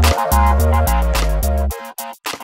Bye.